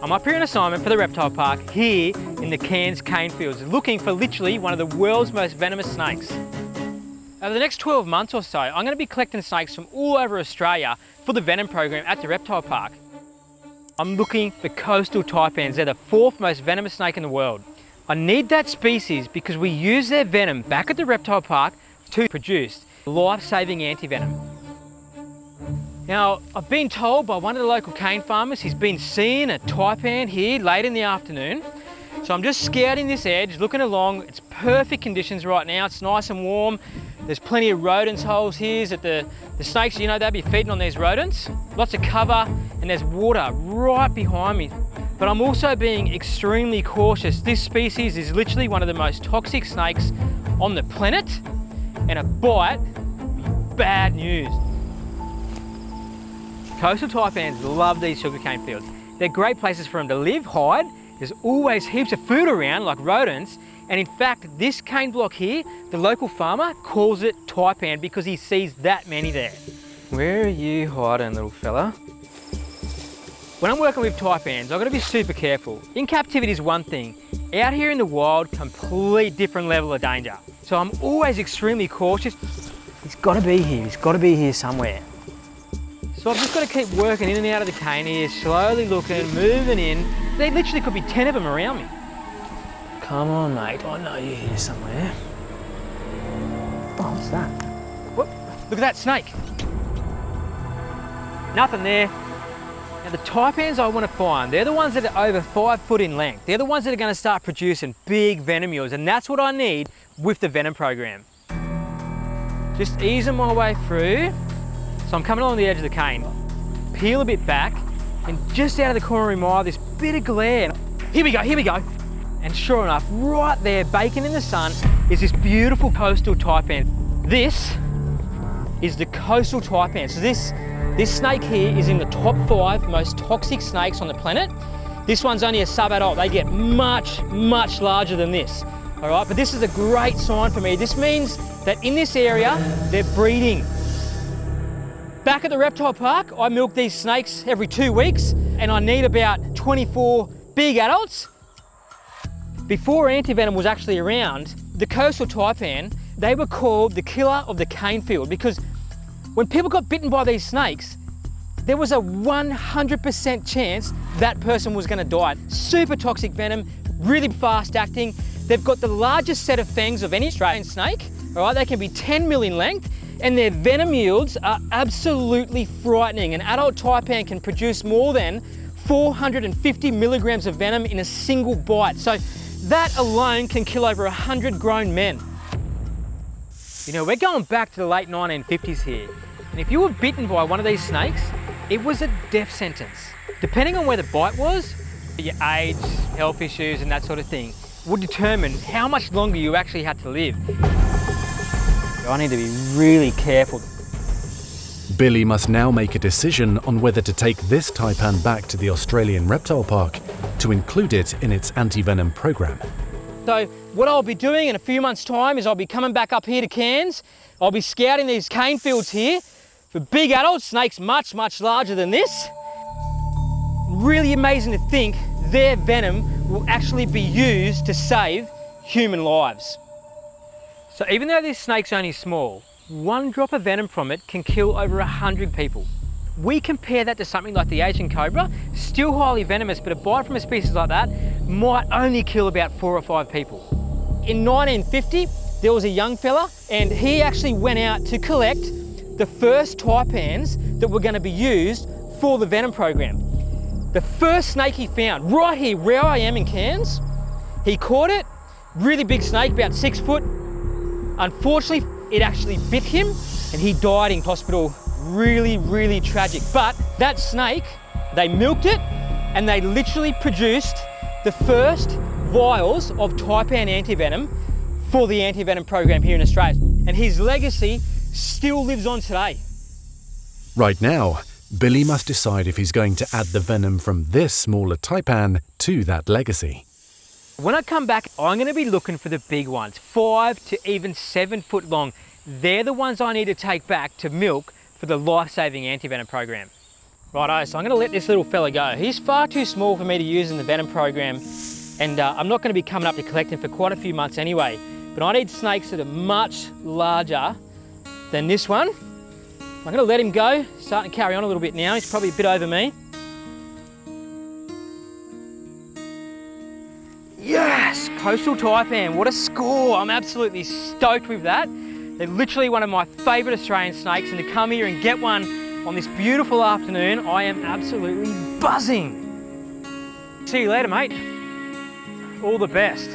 I'm up here on assignment for the reptile park here in the Cairns cane fields, looking for literally one of the world's most venomous snakes. Over the next 12 months or so, I'm going to be collecting snakes from all over Australia for the venom program at the reptile park. I'm looking for coastal taipans. They're the fourth most venomous snake in the world. I need that species because we use their venom back at the reptile park to produce life-saving antivenom. Now, I've been told by one of the local cane farmers he's been seeing a taipan here late in the afternoon. So I'm just scouting this edge, looking along. It's perfect conditions right now. It's nice and warm. There's plenty of rodents holes here that the, the snakes, you know, they'll be feeding on these rodents. Lots of cover and there's water right behind me. But I'm also being extremely cautious. This species is literally one of the most toxic snakes on the planet and a bite bad news. Coastal taipans love these sugarcane fields. They're great places for them to live, hide. There's always heaps of food around, like rodents, and in fact, this cane block here, the local farmer calls it taipan because he sees that many there. Where are you hiding, little fella? When I'm working with taipans, I've got to be super careful. In captivity is one thing. Out here in the wild, complete different level of danger. So I'm always extremely cautious. He's got to be here. He's got to be here somewhere. So I've just got to keep working in and out of the cane here, slowly looking, moving in. There literally could be 10 of them around me. Come on, mate. I know you're here somewhere. Oh, what's that? What? Look at that snake. Nothing there. Now the taipans I want to find, they're the ones that are over five foot in length. They're the ones that are going to start producing big venom venomules, and that's what I need with the venom program. Just easing my way through. So I'm coming along the edge of the cane, peel a bit back, and just out of the corner of my eye, this bit of glare. Here we go, here we go. And sure enough, right there, baking in the sun, is this beautiful coastal taipan. This is the coastal taipan. So this, this snake here is in the top five most toxic snakes on the planet. This one's only a sub-adult. They get much, much larger than this. All right, but this is a great sign for me. This means that in this area, they're breeding. Back at the reptile park, I milk these snakes every two weeks and I need about 24 big adults before antivenom was actually around, the coastal taipan, they were called the killer of the cane field because when people got bitten by these snakes, there was a 100% chance that person was going to die. Super toxic venom, really fast acting. They've got the largest set of fangs of any Australian snake. All right, they can be 10 mil in length and their venom yields are absolutely frightening. An adult taipan can produce more than 450 milligrams of venom in a single bite. So that alone can kill over 100 grown men. You know, we're going back to the late 1950s here. And if you were bitten by one of these snakes, it was a death sentence. Depending on where the bite was, your age, health issues and that sort of thing would determine how much longer you actually had to live. I need to be really careful. Billy must now make a decision on whether to take this taipan back to the Australian Reptile Park to include it in its anti-venom program. So what I'll be doing in a few months time is I'll be coming back up here to Cairns. I'll be scouting these cane fields here for big adult snakes much, much larger than this. Really amazing to think their venom will actually be used to save human lives. So even though this snake's only small, one drop of venom from it can kill over 100 people. We compare that to something like the Asian cobra, still highly venomous, but a bite from a species like that might only kill about four or five people. In 1950, there was a young fella and he actually went out to collect the first taipans that were going to be used for the venom program. The first snake he found, right here where I am in Cairns, he caught it, really big snake, about six foot. Unfortunately, it actually bit him and he died in hospital. Really, really tragic. But that snake, they milked it and they literally produced the first vials of taipan antivenom for the antivenom program here in Australia. And his legacy still lives on today. Right now, Billy must decide if he's going to add the venom from this smaller taipan to that legacy. When I come back, I'm going to be looking for the big ones, five to even seven foot long. They're the ones I need to take back to milk for the life-saving antivenom program. Righto, so I'm gonna let this little fella go. He's far too small for me to use in the venom program, and uh, I'm not gonna be coming up to collect him for quite a few months anyway. But I need snakes that are much larger than this one. I'm gonna let him go, starting to carry on a little bit now. He's probably a bit over me. Coastal taipan, what a score. I'm absolutely stoked with that. They're literally one of my favorite Australian snakes and to come here and get one on this beautiful afternoon, I am absolutely buzzing. See you later, mate. All the best.